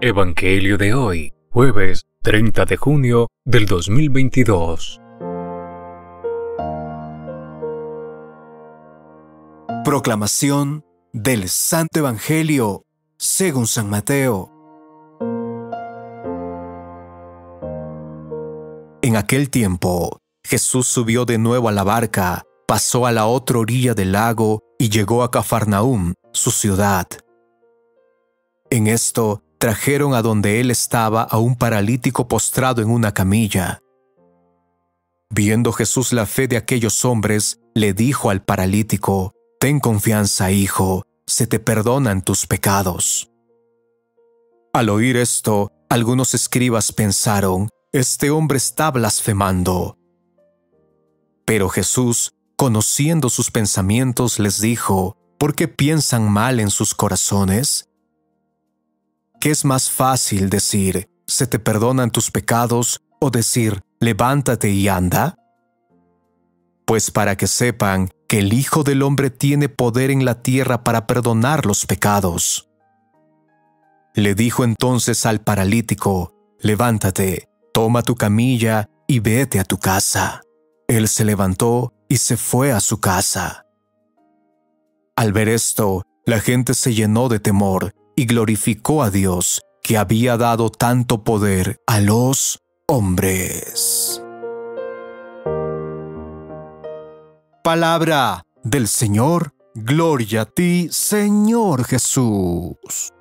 Evangelio de hoy, jueves 30 de junio del 2022. Proclamación del Santo Evangelio según San Mateo. En aquel tiempo, Jesús subió de nuevo a la barca, pasó a la otra orilla del lago y llegó a Cafarnaúm, su ciudad. En esto, trajeron a donde él estaba a un paralítico postrado en una camilla. Viendo Jesús la fe de aquellos hombres, le dijo al paralítico, Ten confianza, hijo, se te perdonan tus pecados. Al oír esto, algunos escribas pensaron, Este hombre está blasfemando. Pero Jesús, conociendo sus pensamientos, les dijo, ¿por qué piensan mal en sus corazones? ¿Qué es más fácil decir, se te perdonan tus pecados o decir, levántate y anda? Pues para que sepan que el Hijo del Hombre tiene poder en la tierra para perdonar los pecados. Le dijo entonces al paralítico, levántate, toma tu camilla y vete a tu casa. Él se levantó y se fue a su casa. Al ver esto, la gente se llenó de temor y glorificó a Dios que había dado tanto poder a los hombres. Palabra del Señor, gloria a ti, Señor Jesús.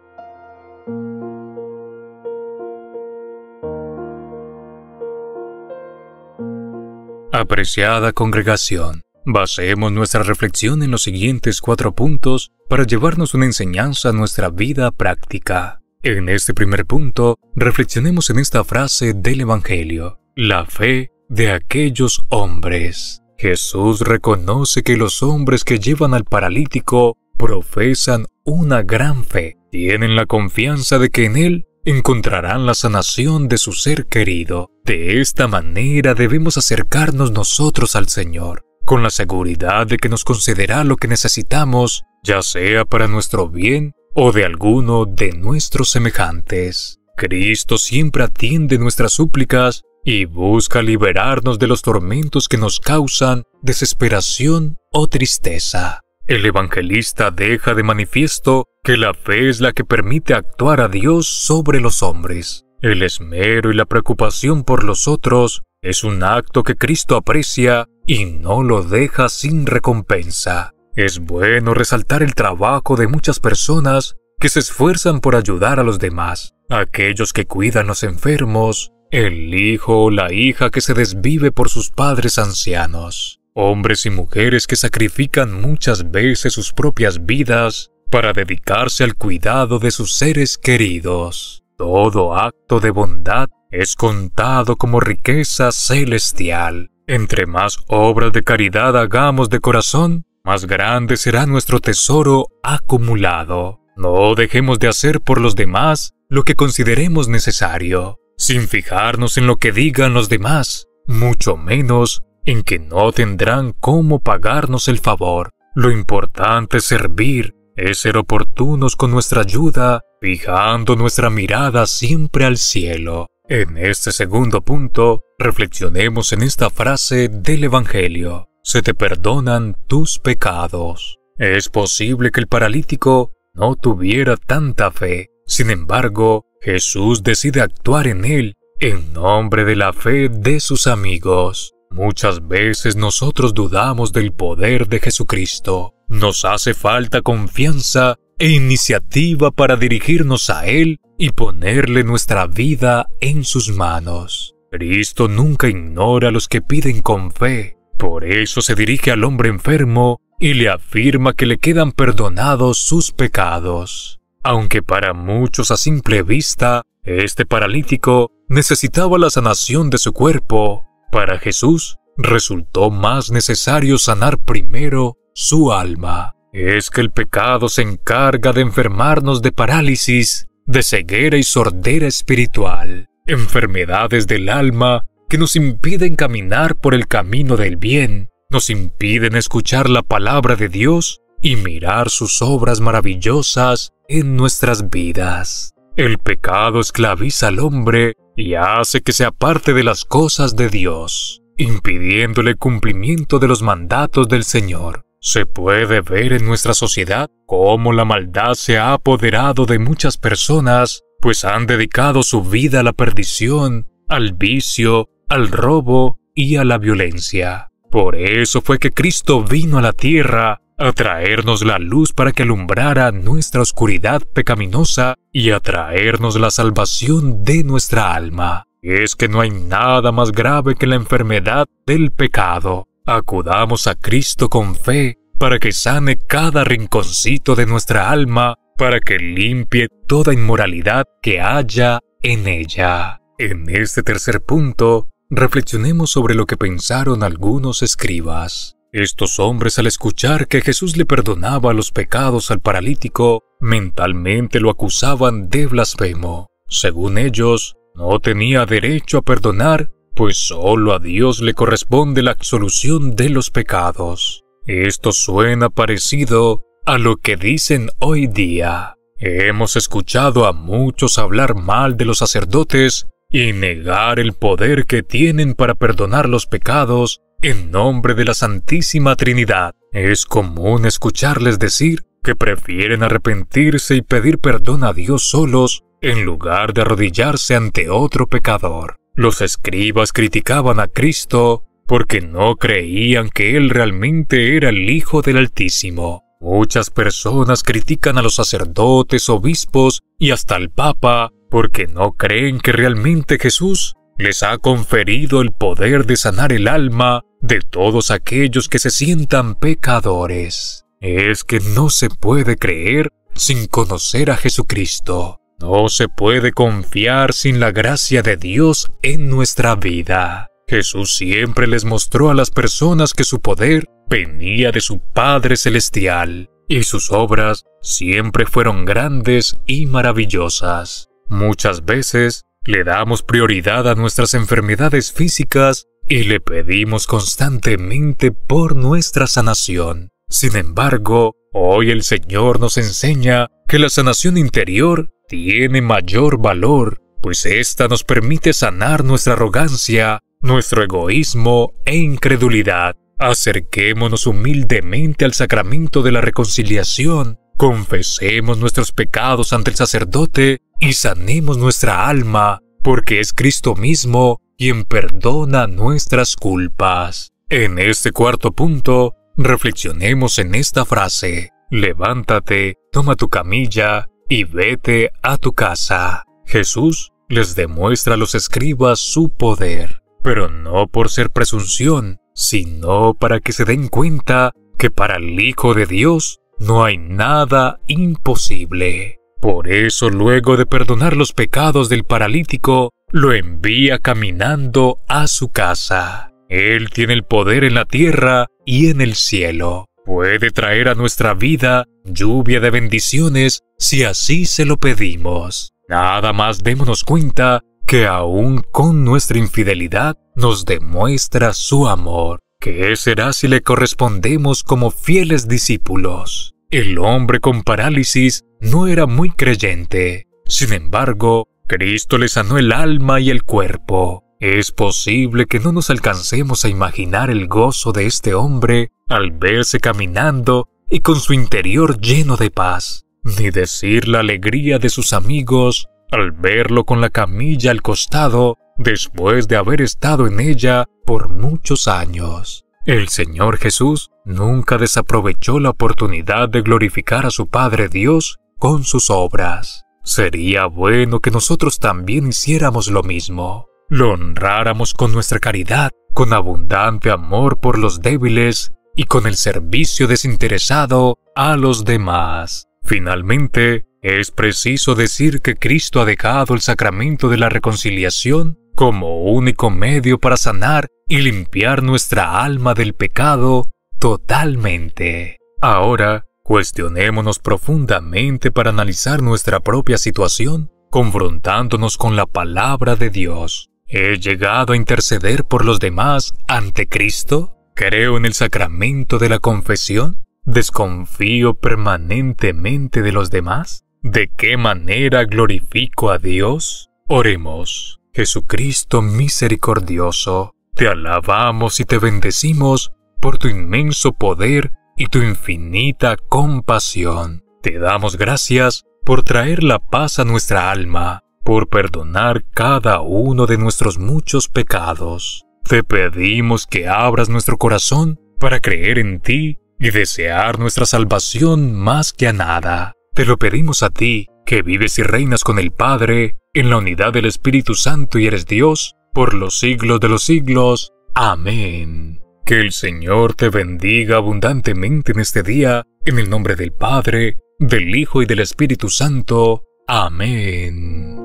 Apreciada congregación, basemos nuestra reflexión en los siguientes cuatro puntos para llevarnos una enseñanza a nuestra vida práctica. En este primer punto, reflexionemos en esta frase del Evangelio, la fe de aquellos hombres. Jesús reconoce que los hombres que llevan al paralítico profesan una gran fe, tienen la confianza de que en Él encontrarán la sanación de su ser querido. De esta manera debemos acercarnos nosotros al Señor, con la seguridad de que nos concederá lo que necesitamos ya sea para nuestro bien o de alguno de nuestros semejantes. Cristo siempre atiende nuestras súplicas y busca liberarnos de los tormentos que nos causan desesperación o tristeza. El evangelista deja de manifiesto que la fe es la que permite actuar a Dios sobre los hombres. El esmero y la preocupación por los otros es un acto que Cristo aprecia y no lo deja sin recompensa. Es bueno resaltar el trabajo de muchas personas que se esfuerzan por ayudar a los demás, aquellos que cuidan los enfermos, el hijo o la hija que se desvive por sus padres ancianos, hombres y mujeres que sacrifican muchas veces sus propias vidas para dedicarse al cuidado de sus seres queridos. Todo acto de bondad es contado como riqueza celestial. Entre más obras de caridad hagamos de corazón, más grande será nuestro tesoro acumulado. No dejemos de hacer por los demás lo que consideremos necesario, sin fijarnos en lo que digan los demás, mucho menos en que no tendrán cómo pagarnos el favor. Lo importante es servir, es ser oportunos con nuestra ayuda, fijando nuestra mirada siempre al cielo. En este segundo punto, reflexionemos en esta frase del Evangelio se te perdonan tus pecados. Es posible que el paralítico no tuviera tanta fe. Sin embargo, Jesús decide actuar en él en nombre de la fe de sus amigos. Muchas veces nosotros dudamos del poder de Jesucristo. Nos hace falta confianza e iniciativa para dirigirnos a Él y ponerle nuestra vida en sus manos. Cristo nunca ignora a los que piden con fe. Por eso se dirige al hombre enfermo y le afirma que le quedan perdonados sus pecados. Aunque para muchos a simple vista, este paralítico necesitaba la sanación de su cuerpo, para Jesús resultó más necesario sanar primero su alma. Es que el pecado se encarga de enfermarnos de parálisis, de ceguera y sordera espiritual, enfermedades del alma que nos impiden caminar por el camino del bien, nos impiden escuchar la palabra de Dios y mirar sus obras maravillosas en nuestras vidas. El pecado esclaviza al hombre y hace que se aparte de las cosas de Dios, impidiéndole cumplimiento de los mandatos del Señor. Se puede ver en nuestra sociedad cómo la maldad se ha apoderado de muchas personas, pues han dedicado su vida a la perdición, al vicio, al robo y a la violencia. Por eso fue que Cristo vino a la tierra a traernos la luz para que alumbrara nuestra oscuridad pecaminosa y a traernos la salvación de nuestra alma. Es que no hay nada más grave que la enfermedad del pecado. Acudamos a Cristo con fe para que sane cada rinconcito de nuestra alma, para que limpie toda inmoralidad que haya en ella. En este tercer punto, reflexionemos sobre lo que pensaron algunos escribas. Estos hombres al escuchar que Jesús le perdonaba los pecados al paralítico, mentalmente lo acusaban de blasfemo. Según ellos, no tenía derecho a perdonar, pues solo a Dios le corresponde la absolución de los pecados. Esto suena parecido a lo que dicen hoy día. Hemos escuchado a muchos hablar mal de los sacerdotes y negar el poder que tienen para perdonar los pecados en nombre de la Santísima Trinidad. Es común escucharles decir que prefieren arrepentirse y pedir perdón a Dios solos en lugar de arrodillarse ante otro pecador. Los escribas criticaban a Cristo porque no creían que Él realmente era el Hijo del Altísimo. Muchas personas critican a los sacerdotes, obispos y hasta al Papa porque no creen que realmente Jesús les ha conferido el poder de sanar el alma de todos aquellos que se sientan pecadores. Es que no se puede creer sin conocer a Jesucristo. No se puede confiar sin la gracia de Dios en nuestra vida. Jesús siempre les mostró a las personas que su poder venía de su Padre Celestial y sus obras siempre fueron grandes y maravillosas. Muchas veces le damos prioridad a nuestras enfermedades físicas y le pedimos constantemente por nuestra sanación. Sin embargo, hoy el Señor nos enseña que la sanación interior tiene mayor valor, pues ésta nos permite sanar nuestra arrogancia, nuestro egoísmo e incredulidad. Acerquémonos humildemente al sacramento de la reconciliación Confesemos nuestros pecados ante el sacerdote y sanemos nuestra alma, porque es Cristo mismo quien perdona nuestras culpas. En este cuarto punto, reflexionemos en esta frase. Levántate, toma tu camilla y vete a tu casa. Jesús les demuestra a los escribas su poder, pero no por ser presunción, sino para que se den cuenta que para el Hijo de Dios no hay nada imposible. Por eso luego de perdonar los pecados del paralítico, lo envía caminando a su casa. Él tiene el poder en la tierra y en el cielo. Puede traer a nuestra vida lluvia de bendiciones si así se lo pedimos. Nada más démonos cuenta que aún con nuestra infidelidad nos demuestra su amor. ¿Qué será si le correspondemos como fieles discípulos? El hombre con parálisis no era muy creyente. Sin embargo, Cristo le sanó el alma y el cuerpo. Es posible que no nos alcancemos a imaginar el gozo de este hombre al verse caminando y con su interior lleno de paz, ni decir la alegría de sus amigos al verlo con la camilla al costado después de haber estado en ella por muchos años. El Señor Jesús nunca desaprovechó la oportunidad de glorificar a su Padre Dios con sus obras. Sería bueno que nosotros también hiciéramos lo mismo. Lo honráramos con nuestra caridad, con abundante amor por los débiles y con el servicio desinteresado a los demás. Finalmente, es preciso decir que Cristo ha dejado el sacramento de la reconciliación como único medio para sanar y limpiar nuestra alma del pecado totalmente. Ahora, cuestionémonos profundamente para analizar nuestra propia situación, confrontándonos con la palabra de Dios. ¿He llegado a interceder por los demás ante Cristo? ¿Creo en el sacramento de la confesión? ¿Desconfío permanentemente de los demás? ¿De qué manera glorifico a Dios? Oremos. Jesucristo misericordioso, te alabamos y te bendecimos por tu inmenso poder y tu infinita compasión. Te damos gracias por traer la paz a nuestra alma, por perdonar cada uno de nuestros muchos pecados. Te pedimos que abras nuestro corazón para creer en ti y desear nuestra salvación más que a nada. Te lo pedimos a ti, que vives y reinas con el Padre, en la unidad del Espíritu Santo y eres Dios, por los siglos de los siglos. Amén. Que el Señor te bendiga abundantemente en este día, en el nombre del Padre, del Hijo y del Espíritu Santo. Amén.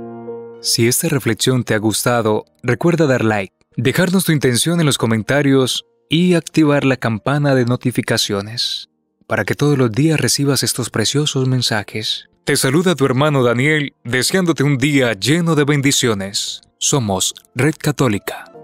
Si esta reflexión te ha gustado, recuerda dar like, dejarnos tu intención en los comentarios y activar la campana de notificaciones para que todos los días recibas estos preciosos mensajes. Te saluda tu hermano Daniel, deseándote un día lleno de bendiciones. Somos Red Católica.